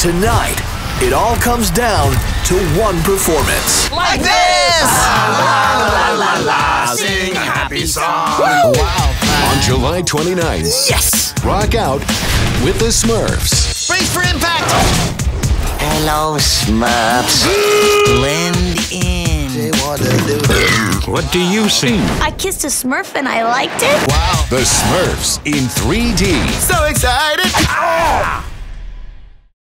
Tonight, it all comes down to one performance. Like this! La la la la, sing a happy song. On July 29th, Yes! rock out with the Smurfs. Brace for impact! Hello, Smurfs. Blend in. What do you sing? I kissed a Smurf and I liked it. Wow. The Smurfs in 3D. So excited!